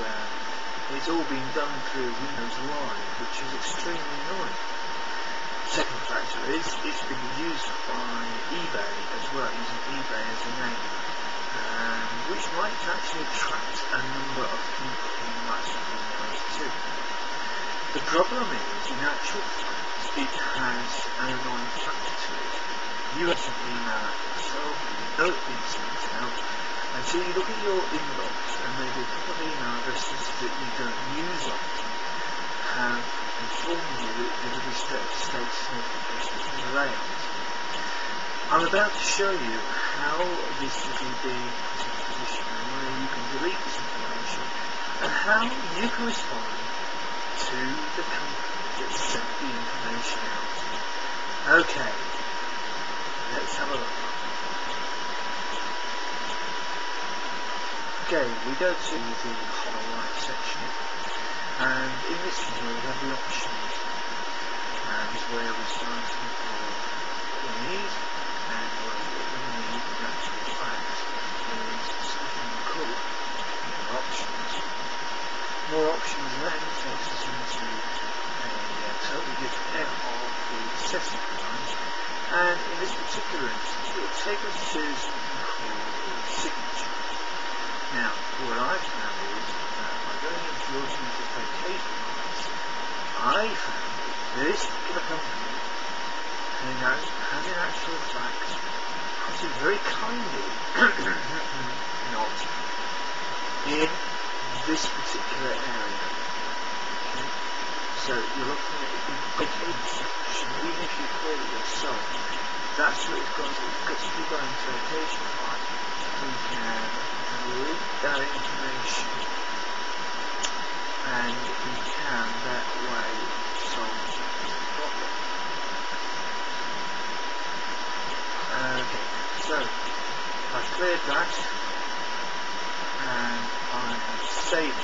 uh, it's all being done through Windows Live, which is extremely annoying. Second factor is it's being used by eBay as well, using eBay as a name, which might actually attract a number of people who might have emails too. The problem is, in actual fact, it has an annoying factor to it. You an email yourself, you know been sent out, and so you look at your inbox and maybe a couple of email addresses that you don't use often have informed you that will be status notifications in the. I'm about to show you how this will be put in position and where you can delete this information and how you can respond to the company that sent the information out. Okay, let's have a look. Okay, we go to the right section, and in this one we have the options, and where we start to for what we need, and where what we need in actual fact is something called more options. More options then takes us into a uh, totally different of the setting command, and in this particular instance it will take us to something called signature. Now, what I've found is that by going into user vacation rights, I found that this particular company has, has in actual fact put it very kindly not in this particular area. Okay? So you're looking at the vacation section, even if you call it yourself, that's what it's got to do. Because if you go into vacation rights, we can delete that information and we can that way solve the problem. Okay, so I've cleared that and It.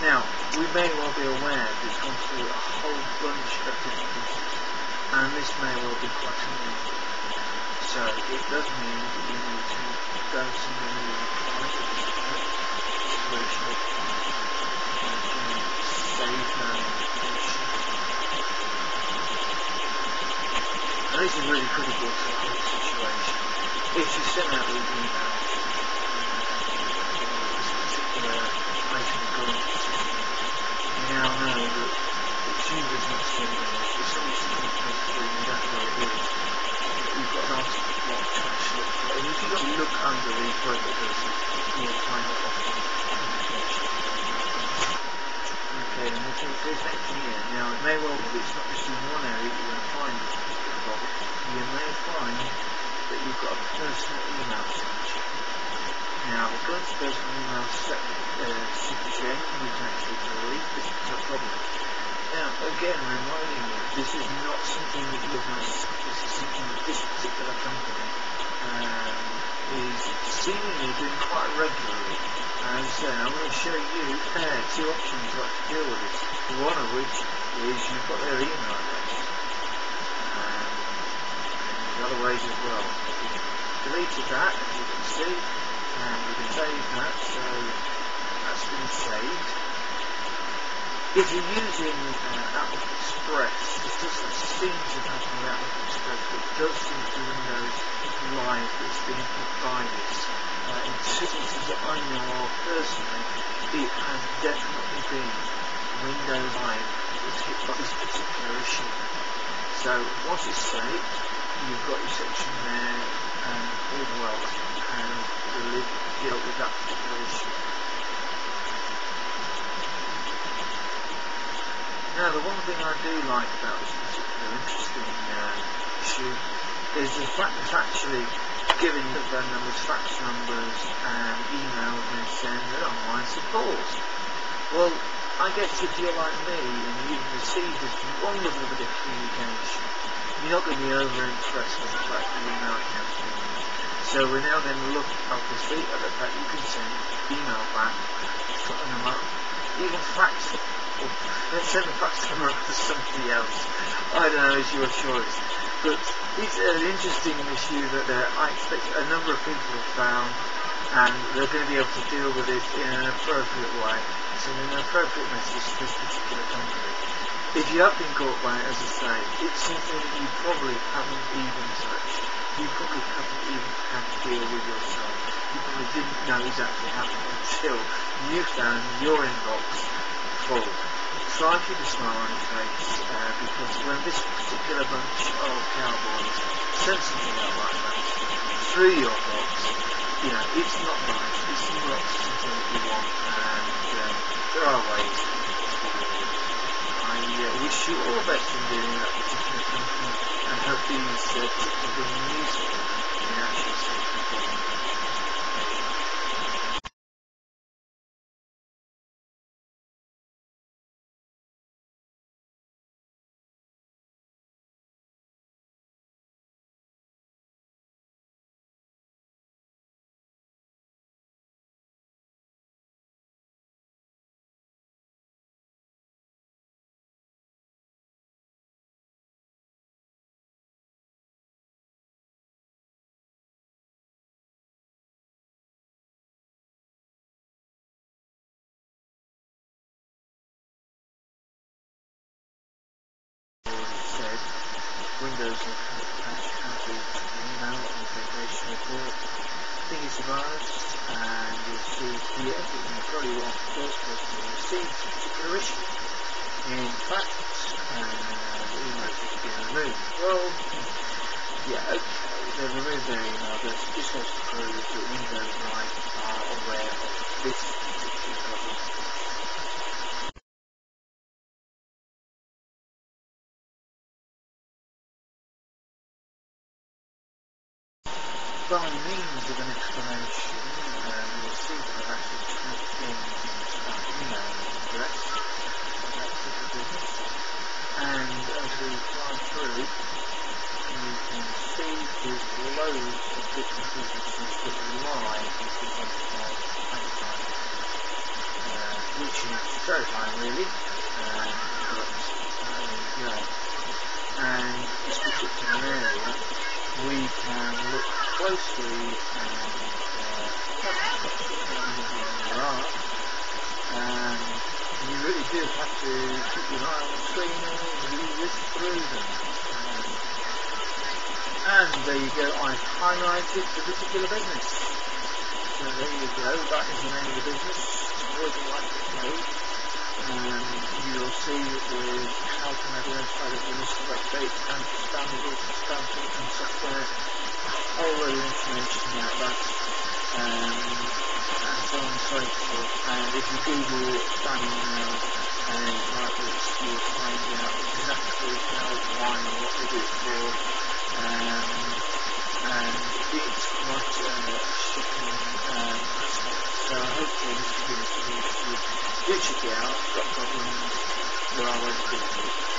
Now, we may well be aware that it's gone through a whole bunch of pieces and this may well be quite. So it does mean that you need to go to the information. And this is really critical to the whole situation. If you send out these emails, this particular item of going you now know that it's you that's not sending it, it's somebody's coming through, you don't know it is you've got an answer what to actually look for. And you don't look under the often Okay, and we'll take this next here. Now, it may well be it's not just in one area that you're going to find this particular problem. You may find that you've got a personal email signature. Now, we're going personal email signature, you can actually delete, this is a problem. Now, again, reminding you, this is not something that you have this is something that this particular company um, is doing quite regularly. And I say, I'm going to show you uh, two options that to deal with this. One of which is you've got their email address. Um, and the other ways as well. Deleted that, as you can see, and we can save that, so that's been saved. If you're using uh, Outlook Express, this doesn't seem to happen with Outlook Express, but it does seem to Windows Live that's being provided. Uh, in instances that I know of personally, it has definitely been Windows Live that's hit by this particular issue. So once it's saved, you've got your section there, and all well, and deal with that particular issue. Now, the one thing I do like about this particular interesting uh, issue is the fact it's actually giving you phone numbers, fax numbers, and emails and sending online support. Well, I guess if you're like me and you've received this wonderful bit of communication, you're not going to be over impressed with the fact that your email used. So we're now going to look, obviously, at the fact you can send email back, putting them up, even fax let's fax number to somebody else. I don't know, it's your choice. But it's an interesting issue that uh, I expect a number of people have found and they're going to be able to deal with it in an appropriate way. It's an appropriate message to this particular company. If you have been caught by it, as I say, it's something that you probably haven't even touched. You probably haven't even had to deal with yourself. You probably didn't know exactly happened until you found your inbox full. Try and keep a smile on your face uh, because when this particular bunch of cowboys send something out like that through your box, you know, it's not nice. It's not something that you want, and um, there are ways. I uh, wish you all the best in doing that particular company, and hope these uh, tips have Windows will patch currently email on the Federation report. Thing is a virus, and you'll see here that you probably want the first person to receive. In fact, uh, the email has been removed. Well, yeah, okay, they've removed their email, but it just goes to prove that Windows Live are aware of this by means of an explanation, um, you'll see that I've actually typed in uh, email address business. And as we fly through, you can see there's loads of different businesses that rely on the of advertising, uh, which is terrifying really, um, but uh, there you go. And this particular area, we can look closely and uh. And you really do have to keep your eye on the screen and really listen through them. And there you go, I've highlighted the particular business. So there you go, that is the name of the business. Working like it code. Um, you'll see there's help and identify the initial updates and standards, spam filtering software, a whole load of information about that, um, and so on and so forth. And if you Google spam email and like this, you'll find out exactly how, why, and what they do it for. Um, and it's quite uh, shocking um, aspect. So hopefully this will give us some use do check it out. If you've got problems, there are ways.